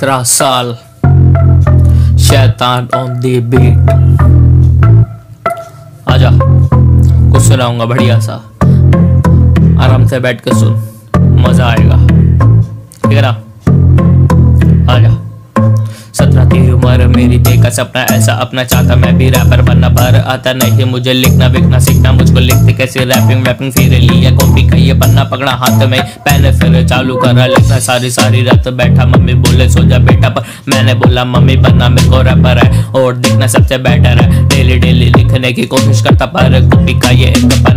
पंद्रह साल शैतान ऑन दी बीट आजा, कुछ सुनाऊँगा बढ़िया सा। आराम से बैठ के सुन, मज़ा आएगा। मेरी देखा सपना ऐसा अपना चाहता मैं भी रैपर बनना, पर आता नहीं मुझे लिखना बिकना सीखना, मुझको लिखते कैसे रैपिंग वैपिंग फिर लिया कॉपी ये बनना पकड़ा, हाथ में पहले फिर चालू करा, लिखना, सारी सारी रात बैठा, मम्मी बोले, सो जा बेटा, पर मैंने बोला, मम्मी, बनना मेरे को रैपर है, और दिखना सबसे बेटर है डेली डेली लिखने की कोशिश करता, पर कॉपी का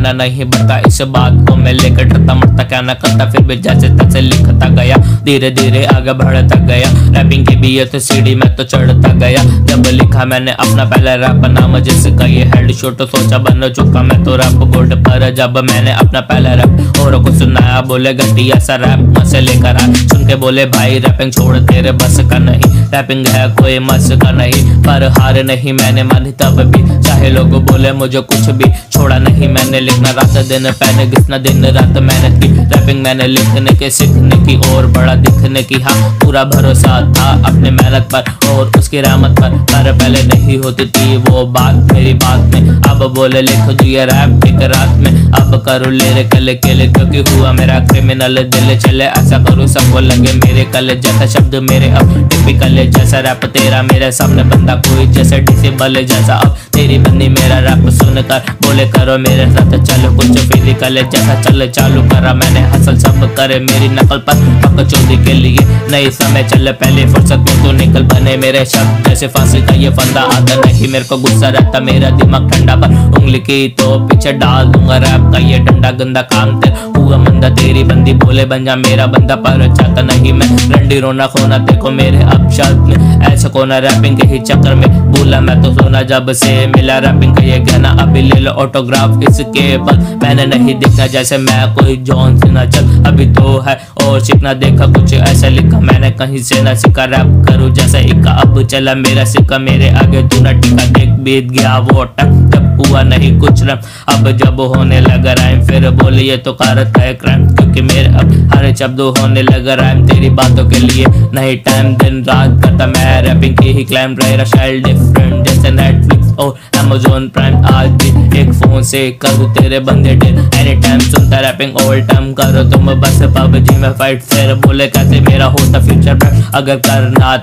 पन्ना नहीं बनता। इस बात को मैं लेकर डरता मरता, क्या ना करता, फिर भी जैसे तैसे लिखता गया। धीरे धीरे आगे बढ़ता गया। रैपिंग की भी ये तो सीढ़ी में तो चढ़ता गया। जब लिखा मैंने अपना पहला रैप नाम, जिसका ये हेड शोट सोचा बन चुका मैं तो रैप गोल्ड पर। जब मैंने अपना पहला रैप और कुछ सुनाया, बोले घटिया सा रैप मसे लेकर आ। सुन के बोले, भाई रैपिंग छोड़ तेरे बस का नहीं। रैपिंग है कोई मस का नहीं। पर हार नहीं मैंने मानी तब भी। चाहे लोग बोले, मुझे कुछ भी छोड़ा नहीं मैंने। लिखना रात दिन पहने घिसना दिन रात मेहनत की। रैपिंग मैंने लिखने के, सीखने की और बड़ा दिखने की। हाँ पूरा भरोसा था अपने मेहनत पर और उसकी रहमत पर। पर पहले नहीं होती थी वो बात, मेरी बात में। अब बोले, लिखो ये रैप एक रात में। अब करो ले कल केले क्योंकि हुआ मेरा क्रिमिनल दिल। चले ऐसा करूँ सबको लगे मेरे कल। जैसा शब्द मेरे अब टिपिकल है, जैसा रैप तेरा मेरे सामने बंदा कोई जैसे डिसेबल है, जैसा अब तेरी बंदी मेरा रैप सुनकर बोले करो मेरे साथ चलो, कुछ फ़िज़िकल है, जैसा चल चालू करा मैंने हसल सब करे, मेरी नकल पर पक चोरी के लिए नई समय चल, पहले फुर्सत में तो निकल बने मेरे शब्द जैसे फांसी का ये फंदा आता नहीं, मेरे को गुस्सा रहता, मेरा दिमाग ठंडा पर, उंगली की तो पीछे डाल दूँगा रैप का ये डंडा गंदा काम ते। हुआ मंदा, तेरी बंदी बोले बन जा, मेरा बंदा पर चाहता नहीं मैं। रंडी रोना खोना, देखो मेरे अब शब्द में। ऐसा कोना रैपिंग के ही चक्कर में? बोला मैं तो सोना जब से मिला रैपिंग का ये गाना। अभी ले लो ऑटोग्राफ इसके बाद। मैंने नहीं देखा जैसे मैं कोई जॉन से ना चल। अभी तो है और सीखना, देखा कुछ ऐसा लिखा। मैंने कहीं से ना सीखा रैप करूँ जैसा इक्का अब चला मेरा सिक्का, मेरे आगे तू ना टिका। देख बीत गया वो जब हुआ नहीं कुछ रैम। अब जब होने लगा राइम फिर बोले ये तो कारत है क्राइम क्योंकि मेरे अब हर शब्द होने लगा राइम तेरी बातों के लिए नहीं टाइम दिन रात करता मैं रैपिंग की ही क्लाइम रहेगा स्टाइल डिफरेंट जैसे नेटफ्लिक्स और अमेजोन प्राइम आज भी एक फ़ोन से करूँ तेरे बंदे डेल एनी टाइम सुनता रैपिंग ऑल टाइम करो। तुम बस पबजी में फाइट फिर बोले कैसे मेरा होता फ्यूचर अगर करना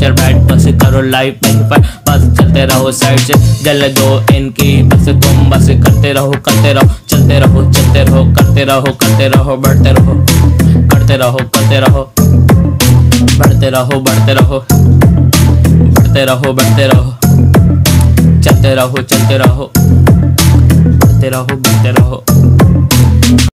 फ्यूचर बैट बस करो लाइफ नहीं पर बस चलते रहो साइड से. जल दो इनकी, बस तुम बस करते रहो करते रहो. चलते रहो चलते रहो, करते रहो करते रहो, बढ़ते रहो. करते रहो करते रहो. बढ़ते रहो बढ़ते रहो. बढ़ते रहो बढ़ते रहो. चलते रहो चलते रहो. बढ़ते रहो बढ़ते रहो.